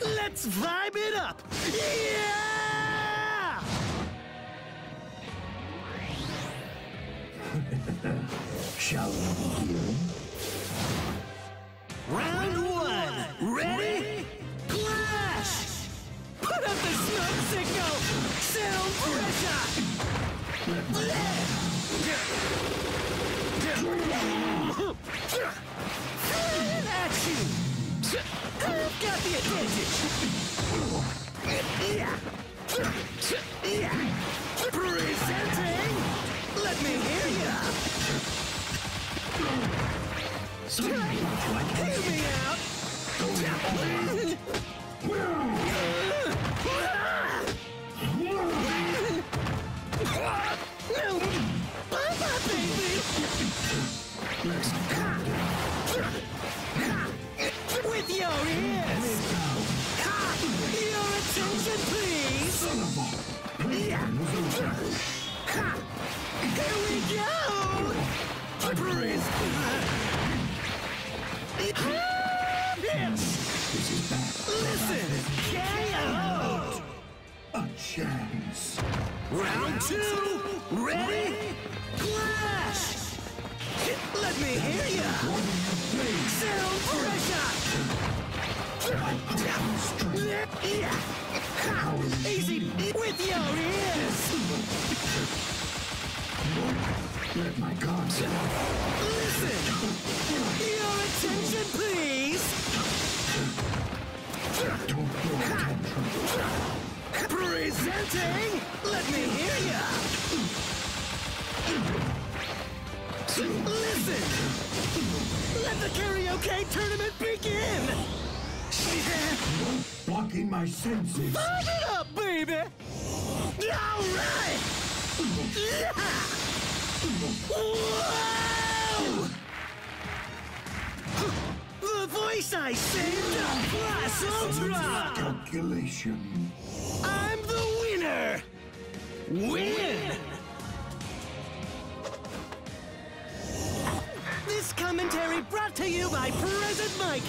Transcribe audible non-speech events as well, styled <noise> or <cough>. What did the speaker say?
Let's vibe it up! Yeah! <laughs> Shall we begin? Round one! Ready? Clash! Put up the smoke signal! Sound pressure! Flying Presenting! Let me hear ya! Hear me out! This is bad. Listen! KO! A chance. Round two! Ready? Clash! Let me hear ya! Sound pressure! Easy with your ears! Let my guard Presenting! Let me hear ya! Listen! Let the karaoke tournament begin! Blocking my senses. Vibe it up, baby! Alright! Whoa! The voice I saved up Plus Ultra! Calculation. Win! This commentary brought to you by Present Mic